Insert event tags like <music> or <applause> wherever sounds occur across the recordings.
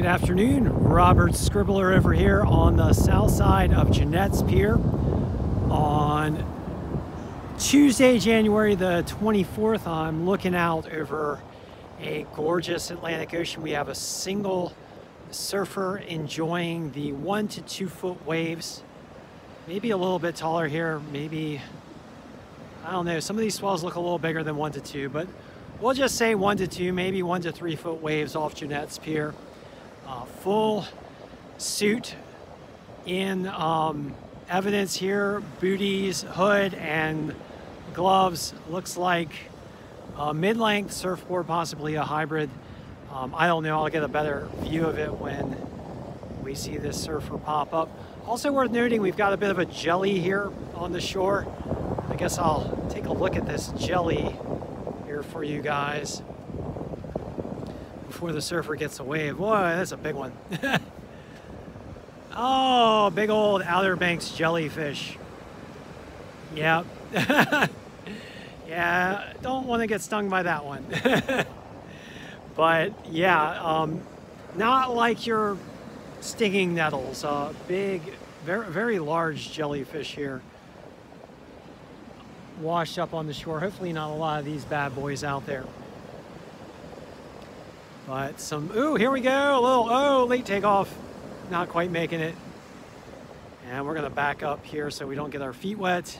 Good afternoon, Robert Scribbler over here on the south side of Jennette's Pier on Tuesday, January the 24th. I'm looking out over a gorgeous Atlantic Ocean. We have a single surfer enjoying the one to two foot waves. Maybe a little bit taller here, maybe, I don't know. Some of these swells look a little bigger than one to two, but we'll just say one to two, maybe one to three foot waves off Jennette's Pier. Full suit in um, evidence here, booties, hood, and gloves. Looks like a mid-length surfboard, possibly a hybrid. Um, I don't know, I'll get a better view of it when we see this surfer pop up. Also worth noting, we've got a bit of a jelly here on the shore. I guess I'll take a look at this jelly here for you guys before the surfer gets a wave. Boy, that's a big one. <laughs> oh, big old Outer Banks jellyfish. Yep. <laughs> yeah, don't want to get stung by that one. <laughs> but yeah, um, not like your stinging nettles. Uh, big, very, very large jellyfish here washed up on the shore. Hopefully not a lot of these bad boys out there. But some, ooh, here we go. A little, oh, late takeoff. Not quite making it. And we're gonna back up here so we don't get our feet wet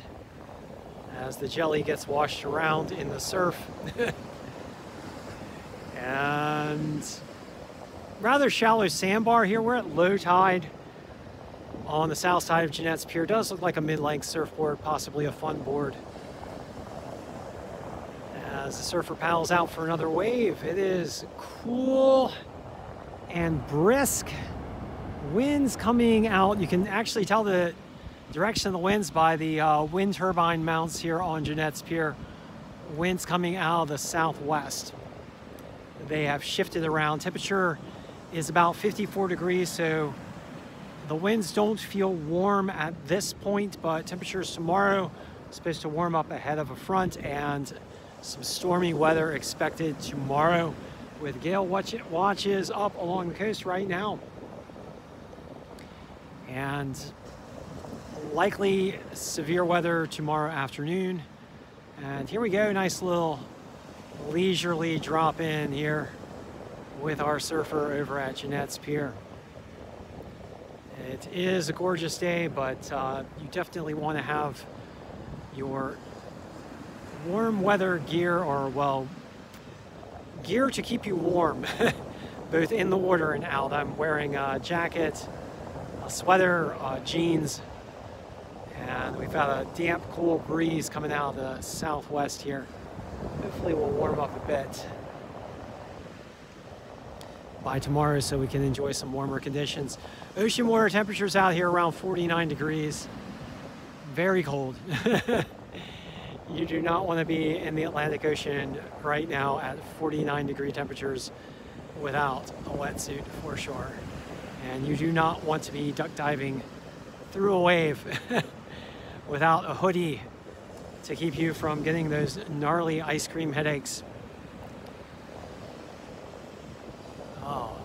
as the jelly gets washed around in the surf. <laughs> and rather shallow sandbar here. We're at low tide on the south side of Jennette's Pier. Does look like a mid-length surfboard, possibly a fun board as the surfer paddles out for another wave. It is cool and brisk. Winds coming out. You can actually tell the direction of the winds by the uh, wind turbine mounts here on Jennette's Pier. Winds coming out of the southwest. They have shifted around. Temperature is about 54 degrees, so the winds don't feel warm at this point, but temperatures tomorrow supposed to warm up ahead of a front and some stormy weather expected tomorrow with gale watch watches up along the coast right now. And likely severe weather tomorrow afternoon. And here we go, nice little leisurely drop in here with our surfer over at Jennette's Pier. It is a gorgeous day, but uh, you definitely want to have your warm weather gear or well gear to keep you warm <laughs> both in the water and out. I'm wearing a jacket a sweater uh, jeans and we've got a damp cool breeze coming out of the southwest here. Hopefully we'll warm up a bit by tomorrow so we can enjoy some warmer conditions. Ocean water temperatures out here around 49 degrees. Very cold <laughs> You do not want to be in the Atlantic Ocean right now at 49 degree temperatures without a wetsuit for sure. And you do not want to be duck diving through a wave <laughs> without a hoodie to keep you from getting those gnarly ice cream headaches. Oh,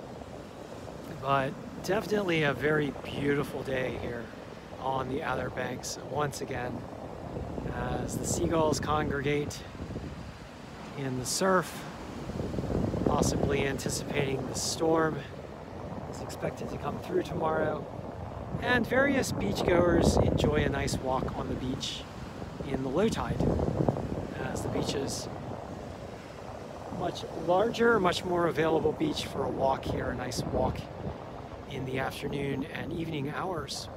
but definitely a very beautiful day here on the Outer Banks once again as the seagulls congregate in the surf, possibly anticipating the storm is expected to come through tomorrow. And various beachgoers enjoy a nice walk on the beach in the low tide as the beach is much larger, much more available beach for a walk here, a nice walk in the afternoon and evening hours.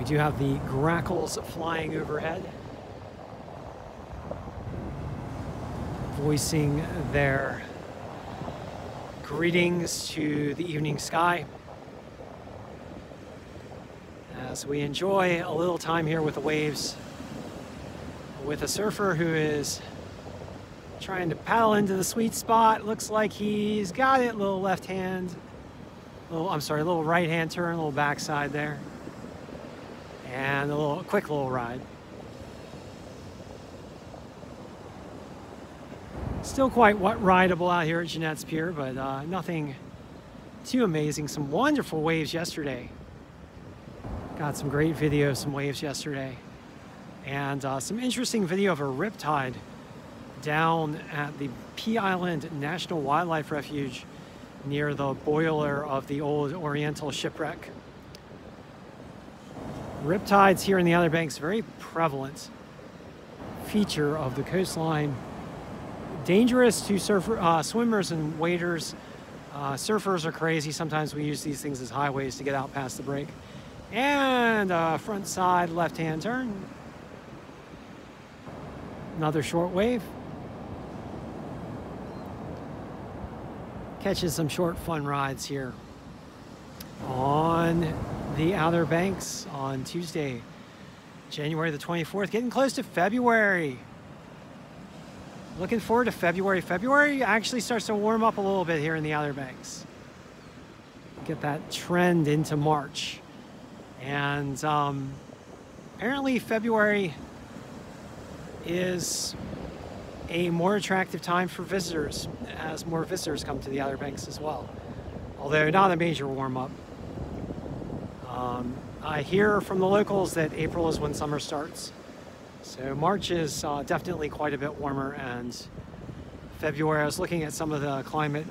We do have the grackles flying overhead, voicing their greetings to the evening sky as we enjoy a little time here with the waves with a surfer who is trying to paddle into the sweet spot. Looks like he's got it, little left hand, little, I'm sorry, little right hand turn, little backside there and a little quick little ride. Still quite rideable out here at Jennette's Pier, but uh, nothing too amazing. Some wonderful waves yesterday. Got some great video of some waves yesterday. And uh, some interesting video of a riptide down at the Pea Island National Wildlife Refuge near the boiler of the old Oriental shipwreck. Riptides here in the Outer Banks, very prevalent feature of the coastline. Dangerous to surfer, uh, swimmers and waders. Uh, surfers are crazy. Sometimes we use these things as highways to get out past the break. And uh, front side left-hand turn. Another short wave. Catching some short fun rides here on the Outer Banks on Tuesday, January the 24th. Getting close to February. Looking forward to February. February actually starts to warm up a little bit here in the Outer Banks. Get that trend into March. And um, apparently February is a more attractive time for visitors as more visitors come to the Outer Banks as well. Although not a major warm up. Um, I hear from the locals that April is when summer starts. So March is uh, definitely quite a bit warmer and February, I was looking at some of the climate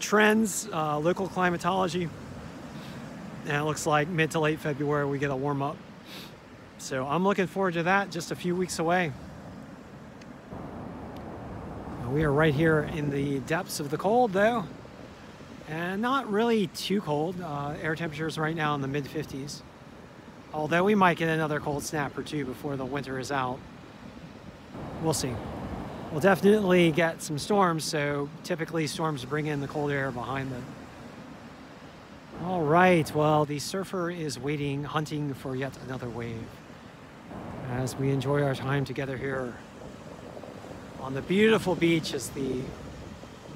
trends, uh, local climatology, and it looks like mid to late February we get a warm up. So I'm looking forward to that just a few weeks away. We are right here in the depths of the cold though, and not really too cold. Uh, air temperatures right now in the mid 50s. Although we might get another cold snap or two before the winter is out. We'll see. We'll definitely get some storms, so typically storms bring in the cold air behind them. All right, well, the surfer is waiting, hunting for yet another wave as we enjoy our time together here on the beautiful beach as the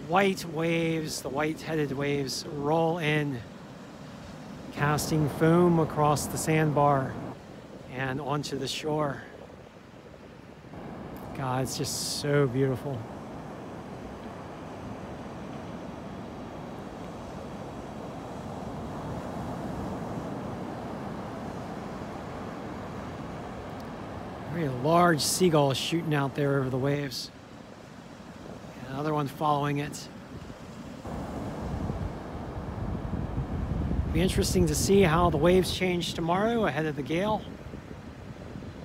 white waves, the white-headed waves roll in casting foam across the sandbar and onto the shore. God, it's just so beautiful. Very large seagull shooting out there over the waves. Another one following it. Be interesting to see how the waves change tomorrow ahead of the gale.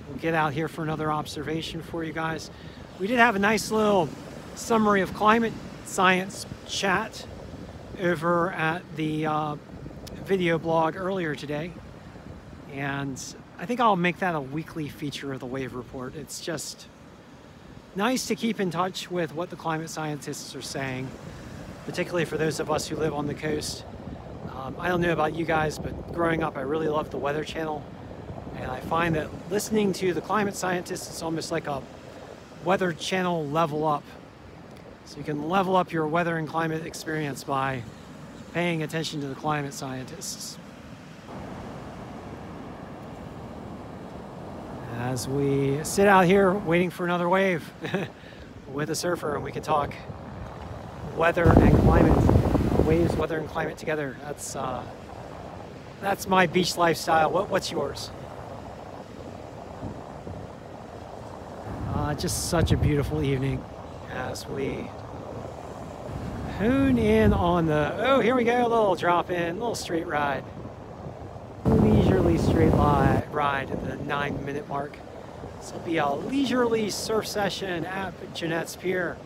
We'll get out here for another observation for you guys. We did have a nice little summary of climate science chat over at the uh, video blog earlier today. And I think I'll make that a weekly feature of the Wave Report. It's just nice to keep in touch with what the climate scientists are saying, particularly for those of us who live on the coast. Um, I don't know about you guys, but growing up, I really loved the Weather Channel. And I find that listening to the climate scientists is almost like a Weather Channel level up. So you can level up your weather and climate experience by paying attention to the climate scientists. As we sit out here waiting for another wave <laughs> with a surfer and we can talk weather and climate waves, weather, and climate together. That's uh, that's my beach lifestyle. What, what's yours? Uh, just such a beautiful evening as we hone in on the, oh, here we go, a little drop in, a little straight ride. Straight ride at the nine minute mark. This will be a leisurely surf session at Jennette's Pier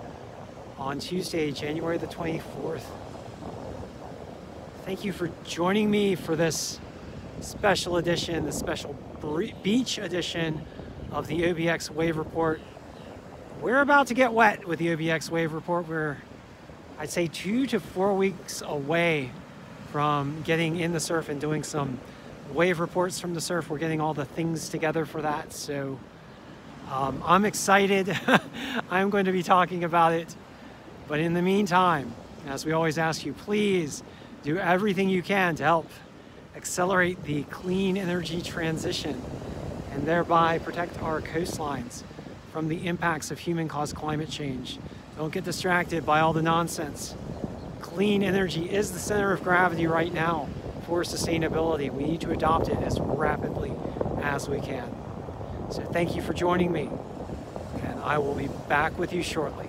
on Tuesday, January the 24th. Thank you for joining me for this special edition, the special beach edition of the OBX Wave Report. We're about to get wet with the OBX Wave Report. We're, I'd say, two to four weeks away from getting in the surf and doing some wave reports from the surf. We're getting all the things together for that. So um, I'm excited. <laughs> I'm going to be talking about it. But in the meantime, as we always ask you, please do everything you can to help accelerate the clean energy transition and thereby protect our coastlines from the impacts of human caused climate change. Don't get distracted by all the nonsense. Clean energy is the center of gravity right now for sustainability. We need to adopt it as rapidly as we can. So thank you for joining me, and I will be back with you shortly.